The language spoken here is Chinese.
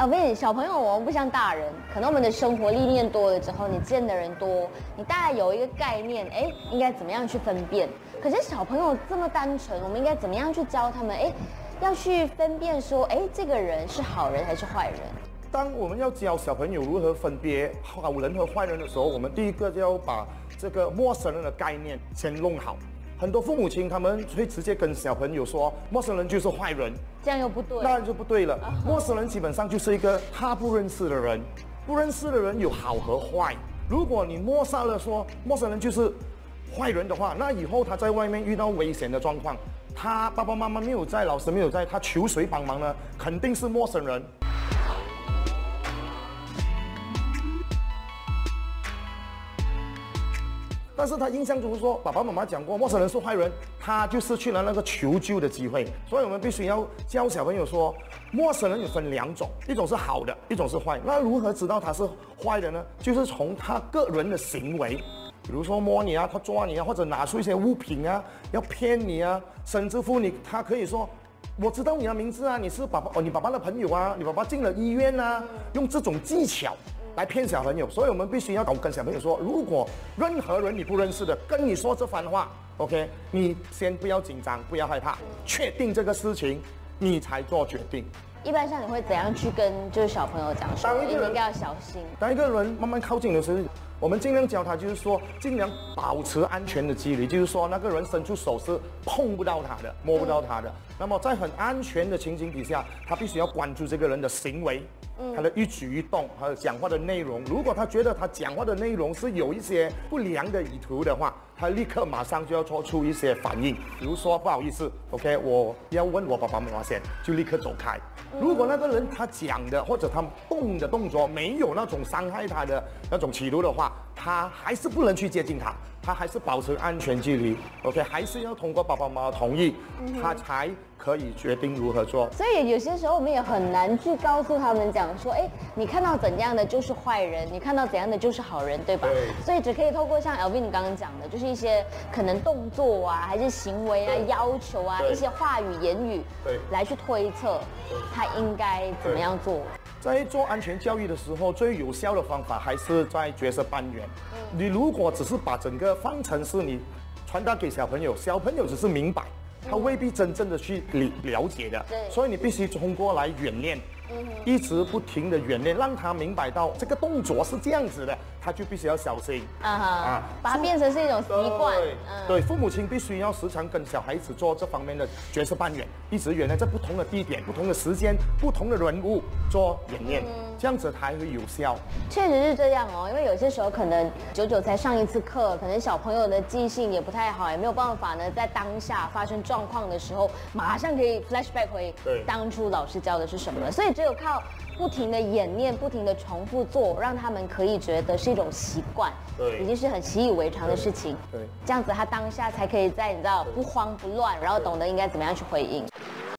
哎，我跟你，小朋友我们不像大人，可能我们的生活历练多了之后，你见的人多，你大概有一个概念，哎，应该怎么样去分辨？可是小朋友这么单纯，我们应该怎么样去教他们？哎，要去分辨说，哎，这个人是好人还是坏人？当我们要教小朋友如何分别好人和坏人的时候，我们第一个就要把这个陌生人的概念先弄好。很多父母亲他们会直接跟小朋友说，陌生人就是坏人，这样又不对，那就不对了。陌生人基本上就是一个他不认识的人，不认识的人有好和坏。如果你抹杀了说陌生人就是坏人的话，那以后他在外面遇到危险的状况，他爸爸妈妈没有在，老师没有在，他求谁帮忙呢？肯定是陌生人。但是他印象中说，爸爸妈妈讲过，陌生人是坏人，他就失去了那个求救的机会。所以我们必须要教小朋友说，陌生人有分两种，一种是好的，一种是坏。那如何知道他是坏的呢？就是从他个人的行为，比如说摸你啊，他抓你啊，或者拿出一些物品啊，要骗你啊，甚至乎你，他可以说，我知道你的名字啊，你是爸爸哦，你爸爸的朋友啊，你爸爸进了医院啊，用这种技巧。来骗小朋友，所以我们必须要跟小朋友说：如果任何人你不认识的跟你说这番话，OK，你先不要紧张，不要害怕，确定这个事情，你才做决定。一般上你会怎样去跟就是小朋友讲说，你应该要小心。当一个人慢慢靠近的时候，我们尽量教他，就是说尽量保持安全的距离，就是说那个人伸出手是碰不到他的，摸不到他的。那么在很安全的情景底下，他必须要关注这个人的行为。他的一举一动，还有讲话的内容，如果他觉得他讲话的内容是有一些不良的意图的话，他立刻马上就要做出一些反应，比如说不好意思，OK，我要问我爸爸妈妈先，就立刻走开。如果那个人他讲的或者他动的动作没有那种伤害他的那种企图的话，他还是不能去接近他。他还是保持安全距离，OK，还是要通过爸爸妈妈同意，他才可以决定如何做。所以有些时候我们也很难去告诉他们讲说，哎，你看到怎样的就是坏人，你看到怎样的就是好人，对吧？对。所以只可以透过像 Elvin 你刚刚讲的，就是一些可能动作啊，还是行为啊、要求啊，一些话语、言语，对，来去推测他应该怎么样做。在做安全教育的时候，最有效的方法还是在角色扮演。你如果只是把整个方程式你传达给小朋友，小朋友只是明白，他未必真正的去理了解的。所以你必须通过来演练。一直不停的演练，让他明白到这个动作是这样子的，他就必须要小心啊哈，把它变成是一种习惯。对，父母亲必须要时常跟小孩子做这方面的角色扮演，一直演练在不同的地点、不同的时间、不同的人物做演练，这样子才会有效。确实是这样哦，因为有些时候可能久久才上一次课，可能小朋友的记性也不太好，也没有办法呢，在当下发生状况的时候，马上可以 flashback 回当初老师教的是什么，所以。只有靠不停的演练，不停的重复做，让他们可以觉得是一种习惯，对，已经是很习以为常的事情，对，这样子他当下才可以在你知道不慌不乱，然后懂得应该怎么样去回应。